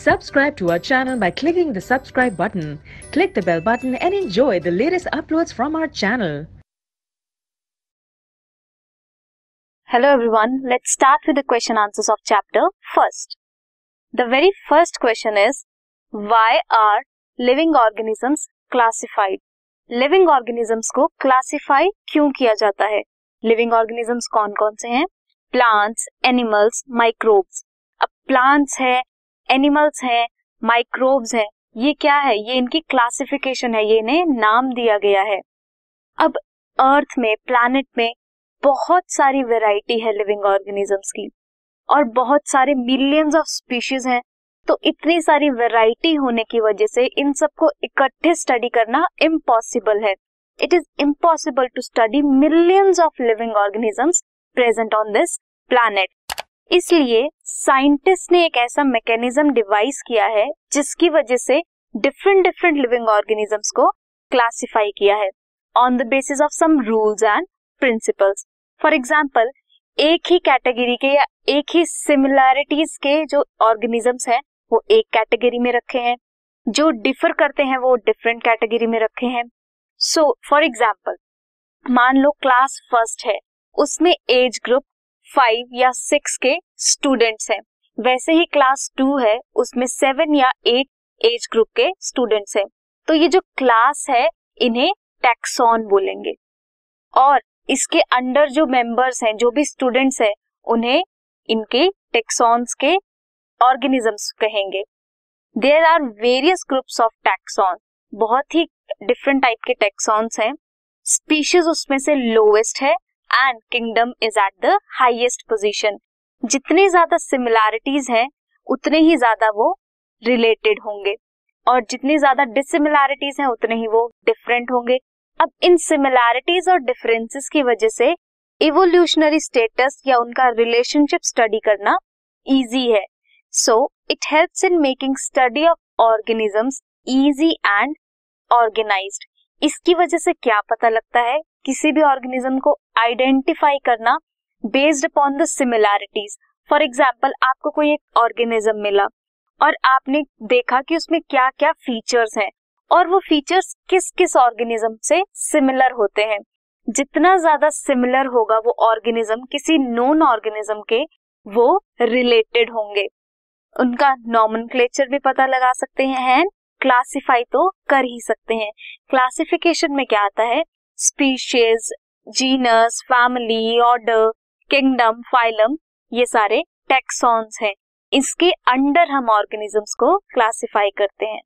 Subscribe to our channel by clicking the subscribe button. Click the bell button and enjoy the latest uploads from our channel. Hello everyone, let's start with the question answers of chapter first. The very first question is why are living organisms classified? Living organisms को classify क्यों किया जाता है living organisms कौन कौन से हैं plants animals microbes अब प्लांट्स है एनिमल्स हैं, माइक्रोब्स हैं, ये क्या है? ये इनकी क्लासिफिकेशन है, ये इन्हें नाम दिया गया है। अब अर्थ में प्लैनेट में बहुत सारी वैरायटी है लिविंग ऑर्गेनिजम्स की और बहुत सारे मिलियंस ऑफ़ स्पीशीज हैं तो इतनी सारी वैरायटी होने की वजह से इन सबको इकट्ठे स्टडी करना इम्पॉसिबल है। It is impossible to study millions of living organisms present on this planet इसलिए साइंटिस्ट ने एक ऐसा मैकेनिज्म डिवाइस किया है, जिसकी वजह से डिफरेंट डिफरेंट लिविंग ऑर्गेनिजम्स को क्लासिफाई किया है on the basis of some rules and principles for example एक ही कैटेगरी के या एक ही सिमिलैरिटीज के जो ऑर्गेनिजम्स हैं, वो एक कैटेगरी में रखे हैं। जो डिफर करते हैं, वो डिफरेंट कैटेगरी में रखे हैं। सो फॉर एग्ज़ाम्पल मान लो क्लास फ़र्स्ट है, उसमें एज ग्रुप फाइव या सिक्स के स्टूडेंट्स हैं। वैसे ही क्लास टू है, उसमें सेवन या एट एज ग्रुप के स्टूडेंट्स हैं। तो ये जो क्लास है, इन्हें टैक्सॉन बोलेंगे। और इसके अंडर जो मेंबर्स हैं, जो भी स्टूडेंट्स हैं, उन्हें इनके टेक्सॉन्स के ऑर्गेनिजम्स कहेंगे। There are various groups of taxon बहुत ही डिफरेंट टाइप के टैक्सॉन्स हैं। स्पीशीज उसमें से लोवेस्ट है and kingdom is at the highest position जितनी ज़्यादा सिमिलैरिटीज हैं, उतने ही ज़्यादा वो रिलेटेड होंगे। और जितनी ज़्यादा डिसिमिलैरिटीज हैं, उतने ही वो डिफरेंट होंगे। अब इन सिमिलैरिटीज और डिफरेंसेस की वजह से इवोल्यूशनरी स्टेटस या उनका रिलेशनशिप स्टडी करना इजी है। So it helps in making study of organisms easy and organized इसकी वजह से क्या पता लगता है? किसी भी ऑर्गेनिज्म को आइडेंटिफाई करना based upon the similarities for example आपको कोई एक ऑर्गेनिज्म मिला और आपने देखा कि उसमें क्या क्या फीचर्स हैं और वो फीचर्स किस किस ऑर्गेनिज्म से सिमिलर होते हैं। जितना ज़्यादा सिमिलर होगा वो ऑर्गेनिज्म किसी नोन ऑर्गेनिज्म के वो रिलेटेड होंगे। उनका नॉमन भी पता लगा सकते हैं एंड क्लासिफाई तो कर ही सकते हैं। क्लासिफिकेशन में क्या आता है? Species genus family order kingdom phylum ये सारे टेक्सॉन्स हैं। इसके अंडर हम ऑर्गेनिजम्स को क्लासिफाई करते हैं।